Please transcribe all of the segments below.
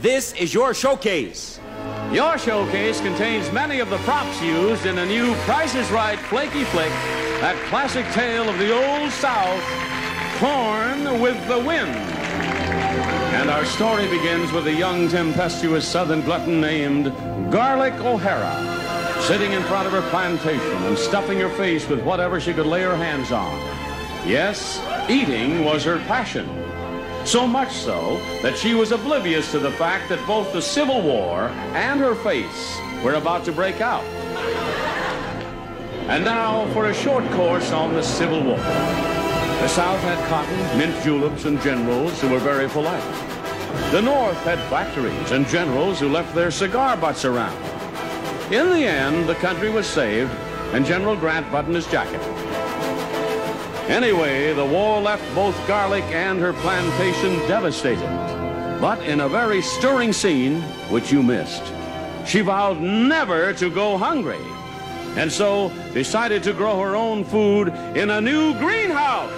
this is your showcase. Your showcase contains many of the props used in a new Price is Right flaky flick, that classic tale of the Old South, Corn with the Wind. And our story begins with a young, tempestuous Southern glutton named Garlic O'Hara, sitting in front of her plantation and stuffing her face with whatever she could lay her hands on. Yes, eating was her passion. So much so that she was oblivious to the fact that both the Civil War and her face were about to break out. And now for a short course on the Civil War. The South had cotton, mint juleps, and generals who were very polite. The North had factories and generals who left their cigar butts around. In the end, the country was saved, and General Grant buttoned his jacket. Anyway, the war left both Garlic and her plantation devastated. But in a very stirring scene, which you missed, she vowed never to go hungry. And so decided to grow her own food in a new greenhouse.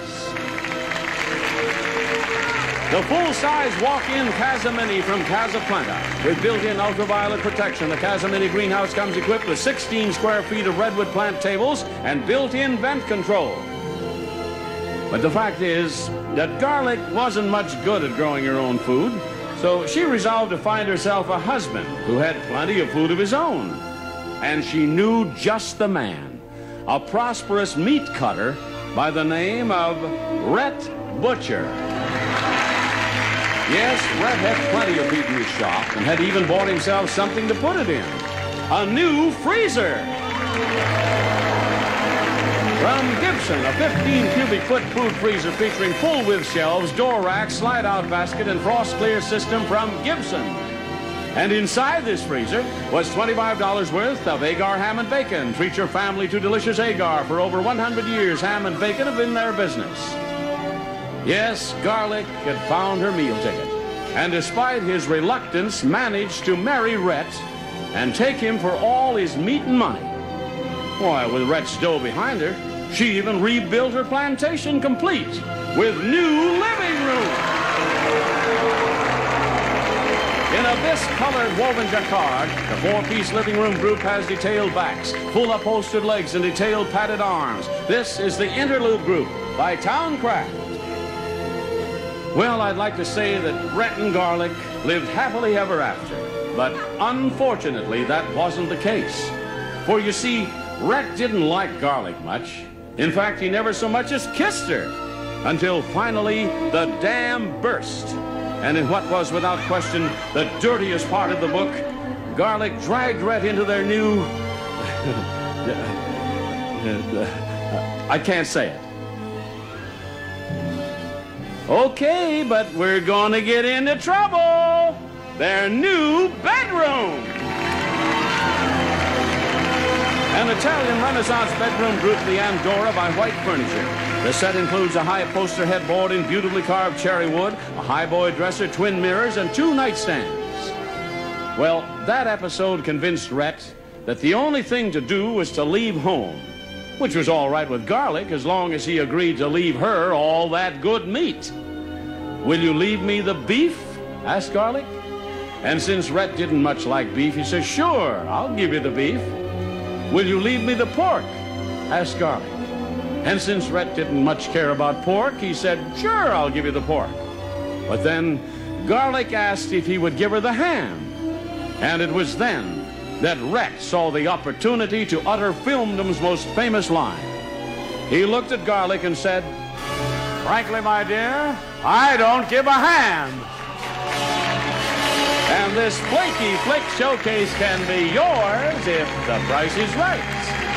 The full-size walk-in Casamini from Casaplanta. With built-in ultraviolet protection, the Casamini greenhouse comes equipped with 16 square feet of redwood plant tables and built-in vent control. But the fact is that Garlic wasn't much good at growing her own food, so she resolved to find herself a husband who had plenty of food of his own. And she knew just the man, a prosperous meat cutter by the name of Rhett Butcher. Yes, Rhett had plenty of meat in his shop and had even bought himself something to put it in. A new freezer. From Gibson, a 15 cubic foot food freezer featuring full width shelves, door rack, slide out basket, and frost clear system from Gibson. And inside this freezer was $25 worth of Agar ham and bacon. Treat your family to delicious Agar. For over 100 years, ham and bacon have been their business. Yes, Garlic had found her meal ticket. And despite his reluctance, managed to marry Rhett and take him for all his meat and money. Why, with Rhett's dough behind her, she even rebuilt her plantation complete with new living room. In a this-colored woven jacquard, the four-piece living room group has detailed backs, full upholstered legs, and detailed padded arms. This is the interlude group by Towncraft. Well, I'd like to say that Rhett and Garlic lived happily ever after, but unfortunately that wasn't the case. For you see, Rhett didn't like Garlic much. In fact, he never so much as kissed her until finally the dam burst. And in what was without question the dirtiest part of the book, Garlic dragged Rhett into their new. I can't say it. Okay, but we're going to get into trouble. Their new bedroom. An Italian Renaissance bedroom group, the Andorra by White Furniture. The set includes a high poster headboard in beautifully carved cherry wood, a highboy dresser, twin mirrors, and two nightstands. Well, that episode convinced Rhett that the only thing to do was to leave home, which was all right with Garlic as long as he agreed to leave her all that good meat. Will you leave me the beef? asked Garlic. And since Rhett didn't much like beef, he said, Sure, I'll give you the beef. Will you leave me the pork? asked Garlic. And since Rhett didn't much care about pork, he said, Sure, I'll give you the pork. But then Garlic asked if he would give her the ham. And it was then that Rhett saw the opportunity to utter filmdom's most famous line. He looked at Garlic and said, Frankly, my dear, I don't give a ham. And this flaky flick showcase can be yours if the price is right.